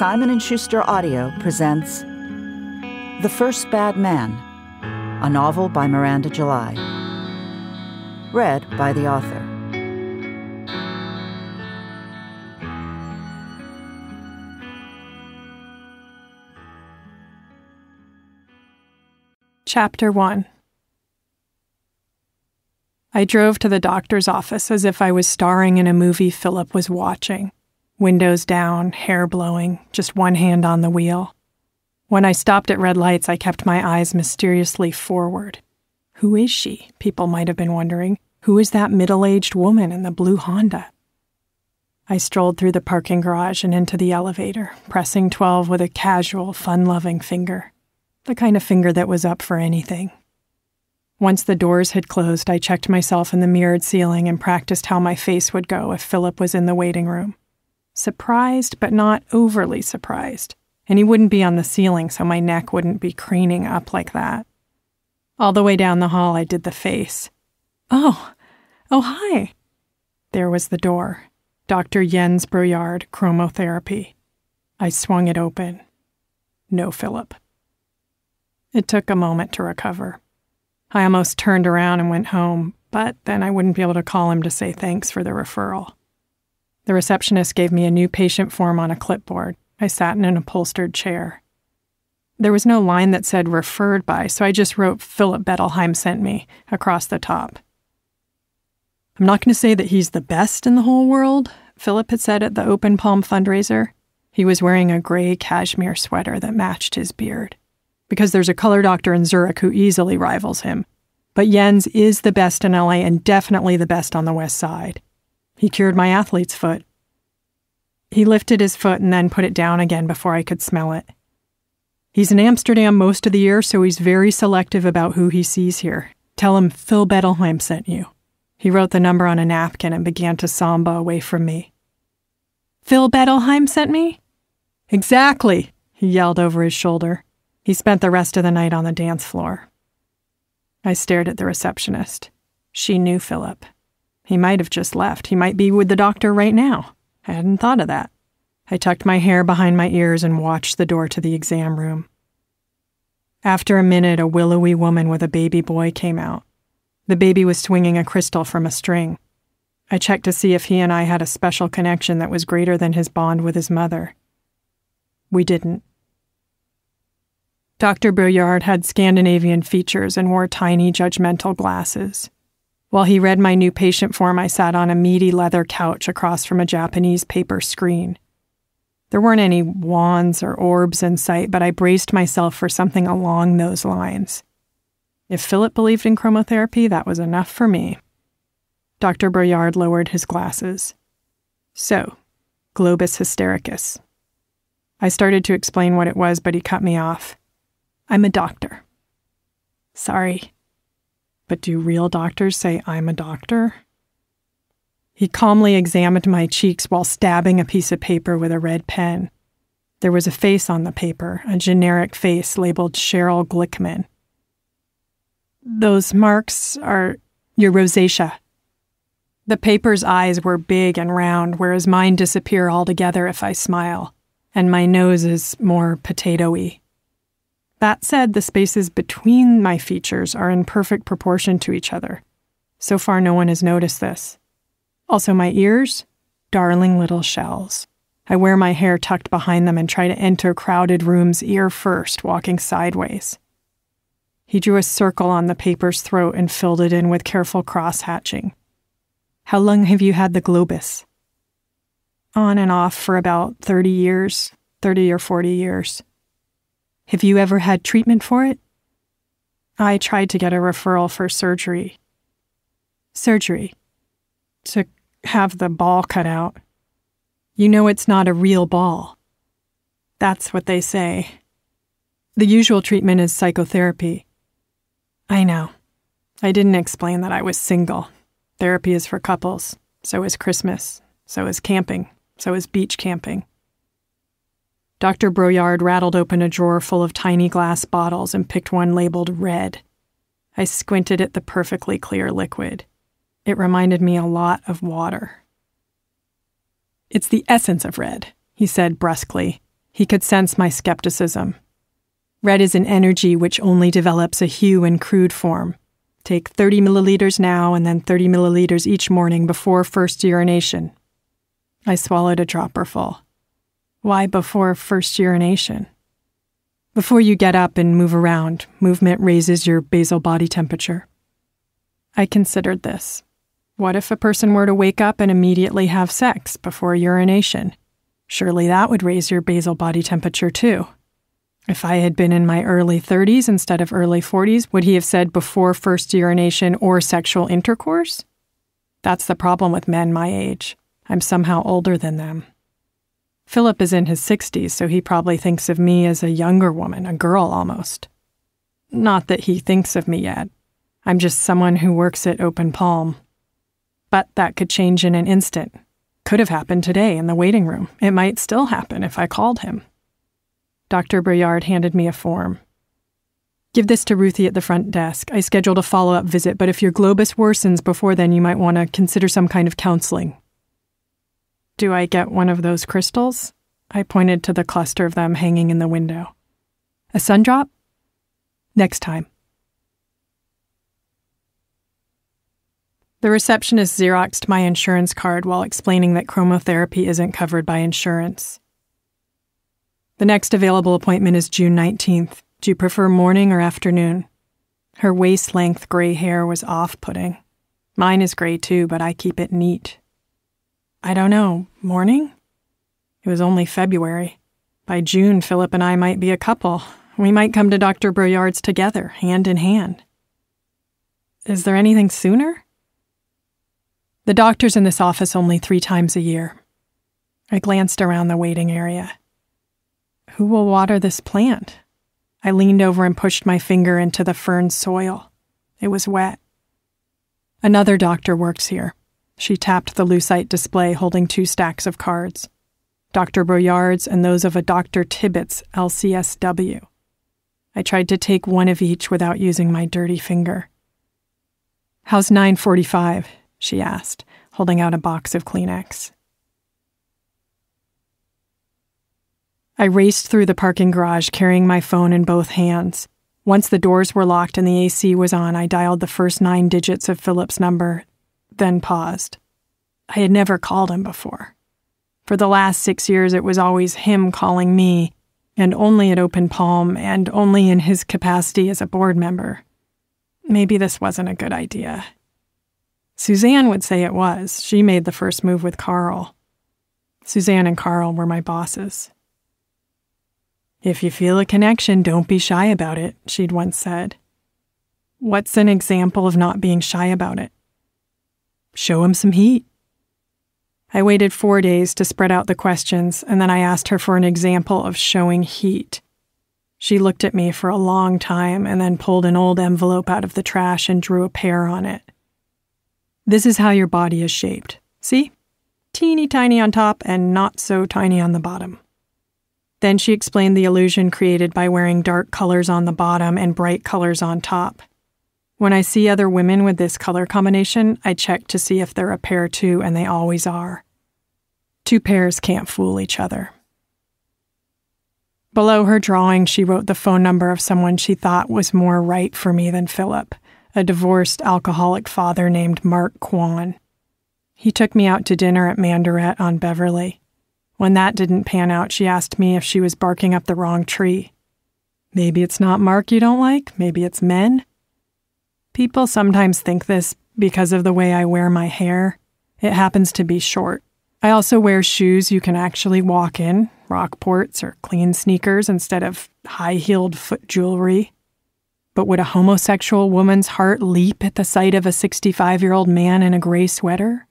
Simon & Schuster Audio presents The First Bad Man, a novel by Miranda July. Read by the author. Chapter 1 I drove to the doctor's office as if I was starring in a movie Philip was watching. Windows down, hair blowing, just one hand on the wheel. When I stopped at red lights, I kept my eyes mysteriously forward. Who is she? People might have been wondering. Who is that middle aged woman in the blue Honda? I strolled through the parking garage and into the elevator, pressing 12 with a casual, fun loving finger. The kind of finger that was up for anything. Once the doors had closed, I checked myself in the mirrored ceiling and practiced how my face would go if Philip was in the waiting room. Surprised, but not overly surprised. And he wouldn't be on the ceiling, so my neck wouldn't be craning up like that. All the way down the hall, I did the face. Oh, oh, hi. There was the door. Dr. Jens Broyard, chromotherapy. I swung it open. No Philip. It took a moment to recover. I almost turned around and went home, but then I wouldn't be able to call him to say thanks for the referral. The receptionist gave me a new patient form on a clipboard. I sat in an upholstered chair. There was no line that said referred by, so I just wrote Philip Bettelheim sent me across the top. I'm not going to say that he's the best in the whole world, Philip had said at the Open Palm fundraiser. He was wearing a gray cashmere sweater that matched his beard because there's a color doctor in Zurich who easily rivals him. But Jens is the best in LA and definitely the best on the West Side. He cured my athlete's foot. He lifted his foot and then put it down again before I could smell it. He's in Amsterdam most of the year, so he's very selective about who he sees here. Tell him Phil Bettelheim sent you. He wrote the number on a napkin and began to samba away from me. Phil Bettelheim sent me? Exactly, he yelled over his shoulder. He spent the rest of the night on the dance floor. I stared at the receptionist. She knew Philip. He might have just left. He might be with the doctor right now. I hadn't thought of that. I tucked my hair behind my ears and watched the door to the exam room. After a minute, a willowy woman with a baby boy came out. The baby was swinging a crystal from a string. I checked to see if he and I had a special connection that was greater than his bond with his mother. We didn't. Dr. Broyard had Scandinavian features and wore tiny, judgmental glasses. While he read my new patient form, I sat on a meaty leather couch across from a Japanese paper screen. There weren't any wands or orbs in sight, but I braced myself for something along those lines. If Philip believed in chromotherapy, that was enough for me. Dr. Broyard lowered his glasses. So, globus hystericus. I started to explain what it was, but he cut me off. I'm a doctor. Sorry. But do real doctors say I'm a doctor? He calmly examined my cheeks while stabbing a piece of paper with a red pen. There was a face on the paper, a generic face labeled Cheryl Glickman. Those marks are your rosacea. The paper's eyes were big and round, whereas mine disappear altogether if I smile, and my nose is more potatoey. That said, the spaces between my features are in perfect proportion to each other. So far, no one has noticed this. Also, my ears, darling little shells. I wear my hair tucked behind them and try to enter crowded rooms ear first, walking sideways. He drew a circle on the paper's throat and filled it in with careful cross hatching. How long have you had the globus? On and off for about 30 years, 30 or 40 years. Have you ever had treatment for it? I tried to get a referral for surgery. Surgery. To have the ball cut out. You know it's not a real ball. That's what they say. The usual treatment is psychotherapy. I know. I didn't explain that I was single. Therapy is for couples. So is Christmas. So is camping. So is beach camping. Dr. Broyard rattled open a drawer full of tiny glass bottles and picked one labeled red. I squinted at the perfectly clear liquid. It reminded me a lot of water. It's the essence of red, he said brusquely. He could sense my skepticism. Red is an energy which only develops a hue in crude form. Take 30 milliliters now and then 30 milliliters each morning before first urination. I swallowed a dropper full. Why before first urination? Before you get up and move around, movement raises your basal body temperature. I considered this. What if a person were to wake up and immediately have sex before urination? Surely that would raise your basal body temperature too. If I had been in my early 30s instead of early 40s, would he have said before first urination or sexual intercourse? That's the problem with men my age. I'm somehow older than them. Philip is in his 60s, so he probably thinks of me as a younger woman, a girl almost. Not that he thinks of me yet. I'm just someone who works at Open Palm. But that could change in an instant. Could have happened today in the waiting room. It might still happen if I called him. Dr. Broyard handed me a form. Give this to Ruthie at the front desk. I scheduled a follow up visit, but if your globus worsens before then, you might want to consider some kind of counseling. Do I get one of those crystals? I pointed to the cluster of them hanging in the window. A sun drop? Next time. The receptionist Xeroxed my insurance card while explaining that chromotherapy isn't covered by insurance. The next available appointment is June 19th. Do you prefer morning or afternoon? Her waist length gray hair was off putting. Mine is gray too, but I keep it neat. I don't know, morning? It was only February. By June, Philip and I might be a couple. We might come to Dr. Broyard's together, hand in hand. Is there anything sooner? The doctor's in this office only three times a year. I glanced around the waiting area. Who will water this plant? I leaned over and pushed my finger into the fern soil. It was wet. Another doctor works here. She tapped the lucite display holding two stacks of cards Dr. Broyard's and those of a Dr. Tibbetts, LCSW. I tried to take one of each without using my dirty finger. How's 945? she asked, holding out a box of Kleenex. I raced through the parking garage carrying my phone in both hands. Once the doors were locked and the AC was on, I dialed the first nine digits of Philip's number, then paused. I had never called him before. For the last six years, it was always him calling me, and only at Open Palm, and only in his capacity as a board member. Maybe this wasn't a good idea. Suzanne would say it was. She made the first move with Carl. Suzanne and Carl were my bosses. If you feel a connection, don't be shy about it, she'd once said. What's an example of not being shy about it? Show him some heat. I waited four days to spread out the questions, and then I asked her for an example of showing heat. She looked at me for a long time and then pulled an old envelope out of the trash and drew a pear on it. This is how your body is shaped. See? Teeny tiny on top and not so tiny on the bottom. Then she explained the illusion created by wearing dark colors on the bottom and bright colors on top. When I see other women with this color combination, I check to see if they're a pair too, and they always are. Two pairs can't fool each other. Below her drawing, she wrote the phone number of someone she thought was more right for me than Philip, a divorced alcoholic father named Mark Kwan. He took me out to dinner at Mandarette on Beverly. When that didn't pan out, she asked me if she was barking up the wrong tree. Maybe it's not Mark you don't like, maybe it's men. People sometimes think this because of the way I wear my hair. It happens to be short. I also wear shoes you can actually walk in, Rockports or clean sneakers instead of high heeled foot jewelry. But would a homosexual woman's heart leap at the sight of a 65 year old man in a gray sweater?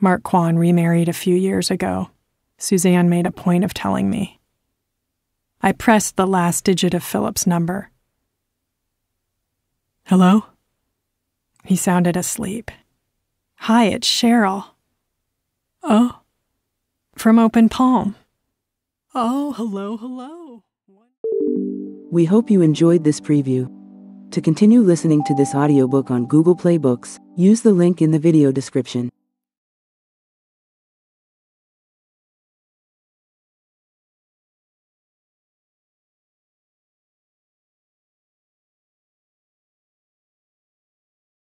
Mark Kwan remarried a few years ago. Suzanne made a point of telling me. I pressed the last digit of Philip's number. Hello? He sounded asleep. Hi, it's Cheryl. Oh, from Open Palm. Oh, hello, hello. We hope you enjoyed this preview. To continue listening to this audiobook on Google Play Books, use the link in the video description.